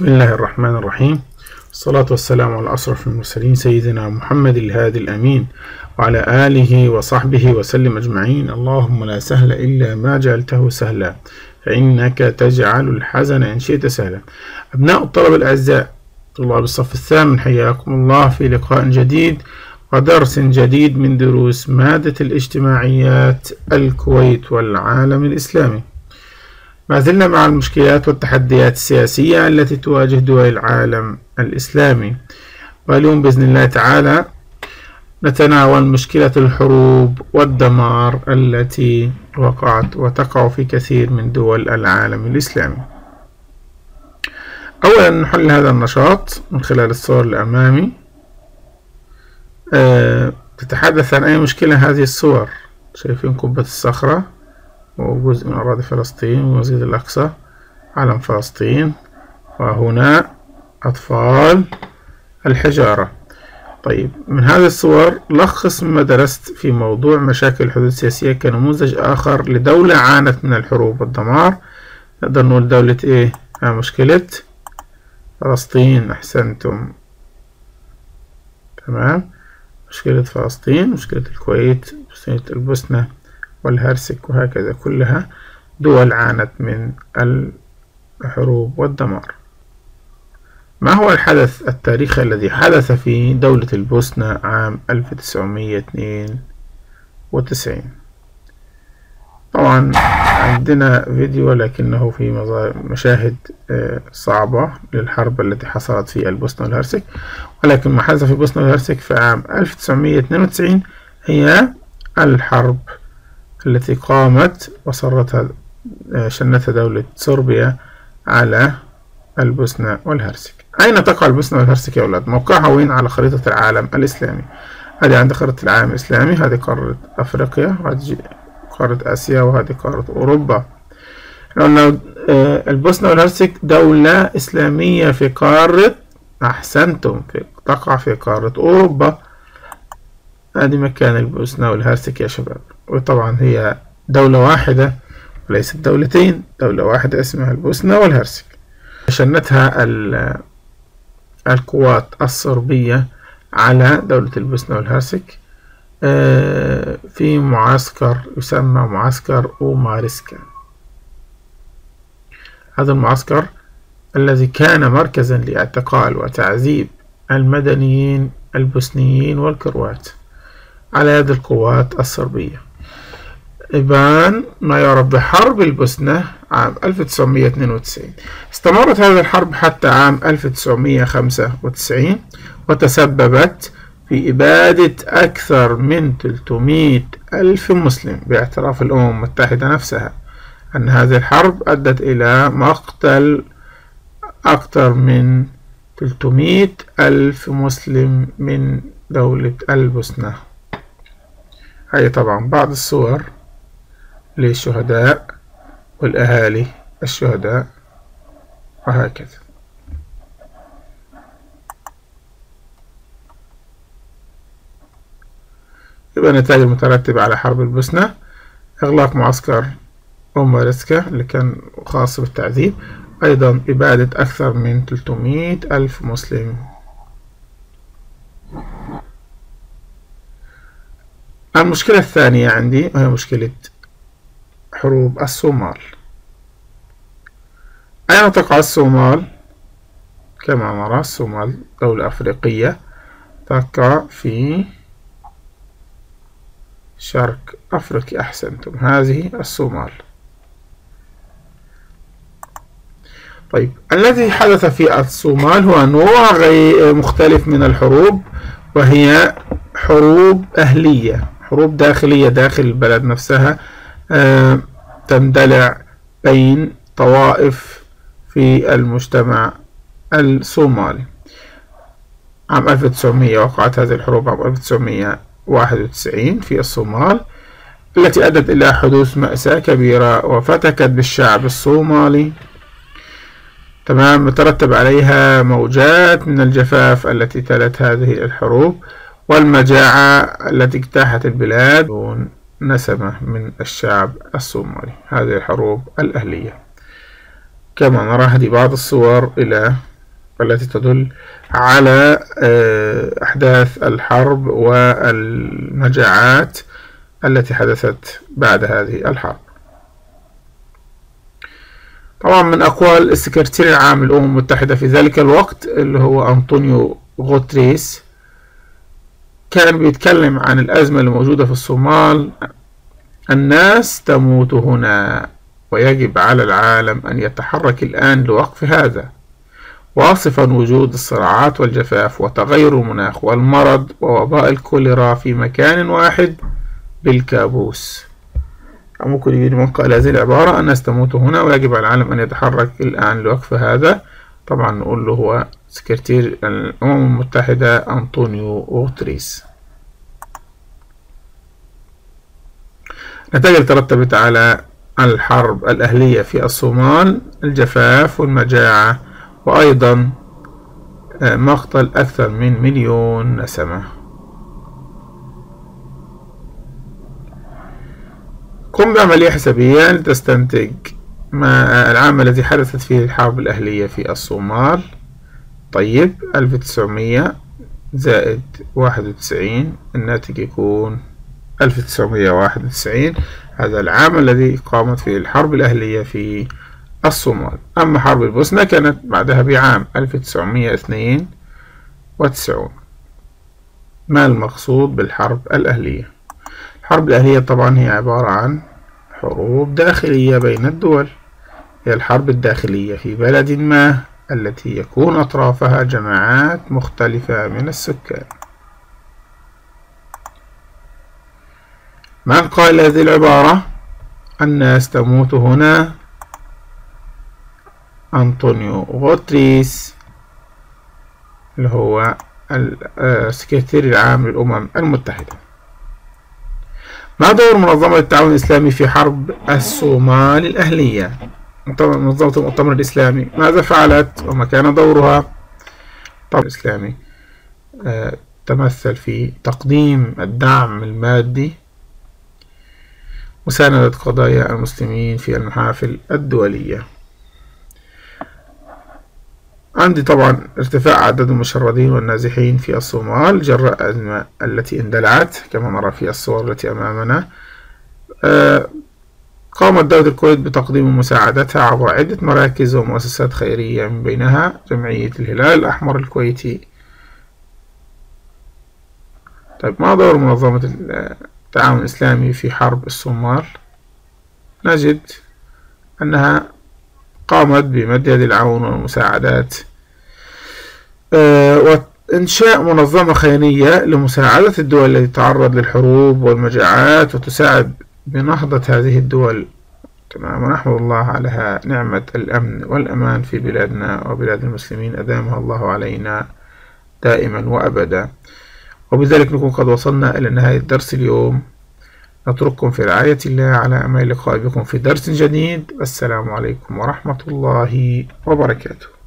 بسم الله الرحمن الرحيم. الصلاة والسلام على أشرف المرسلين سيدنا محمد الهادي الأمين وعلى آله وصحبه وسلم أجمعين. اللهم لا سهل إلا ما جعلته سهلا فإنك تجعل الحزن إن شئت سهلا. أبناء الطلبة الأعزاء طلاب الصف الثامن حياكم الله في لقاء جديد ودرس جديد من دروس مادة الاجتماعيات الكويت والعالم الإسلامي. ما زلنا مع المشكلات والتحديات السياسية التي تواجه دول العالم الإسلامي. واليوم بإذن الله تعالى نتناول مشكلة الحروب والدمار التي وقعت وتقع في كثير من دول العالم الإسلامي. أولا نحل هذا النشاط من خلال الصور الأمامي. أه تتحدث عن أي مشكلة هذه الصور. شايفين قبة الصخرة. وجزء من أراضي فلسطين ومسجد الأقصى علم فلسطين. وهنا أطفال الحجارة. طيب من هذه الصور لخص مما درست في موضوع مشاكل الحدود السياسية كنموذج آخر لدولة عانت من الحروب والدمار. نقدر نقول دولة إيه؟ مشكلة؟ فلسطين أحسنتم. تمام؟ مشكلة فلسطين مشكلة الكويت مشكلة البوسنة. والهرسك وهكذا كلها دول عانت من الحروب والدمار. ما هو الحدث التاريخي الذي حدث في دولة البوسنة عام 1992 طبعا عندنا فيديو لكنه في مشاهد صعبة للحرب التي حصلت في البوسنة والهرسك. ولكن ما حدث في البوسنة والهرسك في عام 1992 هي الحرب التي قامت وصرتها شنتها دولة صربيا على البوسنة والهرسك. أين تقع البوسنة والهرسك يا أولاد؟ موقعها وين؟ على خريطة العالم الإسلامي. هذه عند خريطة العالم الإسلامي هذه قارة أفريقيا وهذه قارة آسيا وهذه قارة أوروبا. قلنا البوسنة والهرسك دولة إسلامية في قارة أحسنتم في تقع في قارة أوروبا. هذه مكان البوسنة والهرسك يا شباب. وطبعا هي دولة واحدة وليست دولتين دولة واحدة اسمها البوسنة والهرسك. شنتها القوات الصربية على دولة البوسنة والهرسك. في معسكر يسمى معسكر أومارسكا هذا المعسكر الذي كان مركزا لإعتقال وتعذيب المدنيين البوسنيين والكروات على يد القوات الصربية. إبان ما يعرف بحرب البوسنة عام 1992 استمرت هذه الحرب حتى عام 1995 وتسببت في إبادة أكثر من 300 ألف مسلم باعتراف الأمم المتحدة نفسها أن هذه الحرب أدت إلى مقتل أكثر من 300 ألف مسلم من دولة البوسنة. هي طبعا بعض الصور. للشهداء والأهالي الشهداء وهكذا. يبقى النتائج المترتبة على حرب البوسنة. إغلاق معسكر أومارسكا اللي كان خاص بالتعذيب. أيضا إبادة أكثر من 300 ألف مسلم. المشكلة الثانية عندي وهي مشكلة حروب الصومال. أين تقع الصومال؟ كما نرى الصومال دولة أفريقية تقع في شرق أفريقيا. أحسنتم. هذه الصومال. طيب الذي حدث في الصومال هو نوع مختلف من الحروب وهي حروب أهلية حروب داخلية داخل البلد نفسها. آه تندلع بين طوائف في المجتمع الصومالي. عام 1900 وقعت هذه الحروب عام 1991 في الصومال التي أدت إلى حدوث مأساة كبيرة وفتكت بالشعب الصومالي. تمام ترتب عليها موجات من الجفاف التي تلت هذه الحروب والمجاعة التي اجتاحت البلاد. نسمة من الشعب الصومالي هذه الحروب الأهلية. كما نرى هذه بعض الصور إلى التي تدل على أحداث الحرب والمجاعات التي حدثت بعد هذه الحرب. طبعا من أقوال السكرتير العام للأمم المتحدة في ذلك الوقت اللي هو أنطونيو غوتريس كان بيتكلم عن الأزمة اللي موجودة في الصومال. الناس تموت هنا ويجب على العالم أن يتحرك الآن لوقف هذا. واصفا وجود الصراعات والجفاف وتغير المناخ والمرض ووباء الكوليرا في مكان واحد بالكابوس. ممكن يجي من قال هذه العبارة؟ الناس تموت هنا ويجب على العالم أن يتحرك الآن لوقف هذا. طبعا نقول له هو سكرتير الأمم المتحدة أنطونيو غوتريس. النتائج ترتبت على الحرب الأهلية في الصومال الجفاف والمجاعة وأيضا آه، مقتل أكثر من مليون نسمة. قم بعملية حسابية لتستنتج ما العام الذي حدثت فيه الحرب الأهلية في الصومال. طيب ألف تسعمية زائد واحد وتسعين الناتج يكون ألف تسعمية واحد وتسعين. هذا العام الذي قامت فيه الحرب الأهلية في الصومال. أما حرب البوسنة كانت بعدها بعام ألف تسعمية اثنين وتسعون. ما المقصود بالحرب الأهلية؟ الحرب الأهلية طبعا هي عبارة عن حروب داخلية بين الدول. هي الحرب الداخلية في بلد ما. التي يكون أطرافها جماعات مختلفة من السكان. من قال هذه العبارة؟ الناس تموت هنا. أنطونيو غوتريس اللي هو السكرتير العام للأمم المتحدة. ما دور منظمة التعاون الإسلامي في حرب الصومال الأهلية؟ منظمة المؤتمر الإسلامي. ماذا فعلت؟ وما كان دورها؟ الطرف الإسلامي آه، تمثل في تقديم الدعم المادي مساندة قضايا المسلمين في المحافل الدولية. عندي طبعا ارتفاع عدد المشردين والنازحين في الصومال جراء الأزمة التي اندلعت كما نرى في الصور التي أمامنا. آه، قامت دولة الكويت بتقديم مساعدتها عبر عدة مراكز ومؤسسات خيرية من بينها جمعية الهلال الأحمر الكويتي. طيب ما دور منظمة التعاون الإسلامي في حرب الصومال؟ نجد أنها قامت بمد يد العون والمساعدات آه، وإنشاء منظمة خيرية لمساعدة الدول التي تعرض للحروب والمجاعات وتساعد بنهضة هذه الدول تمام ونحمد الله على نعمة الأمن والأمان في بلادنا وبلاد المسلمين أدامها الله علينا دائما وأبدا. وبذلك نكون قد وصلنا إلى نهاية درس اليوم. نترككم في رعاية الله على أمل اللقاء بكم في درس جديد. السلام عليكم ورحمة الله وبركاته.